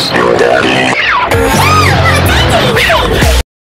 Still dead.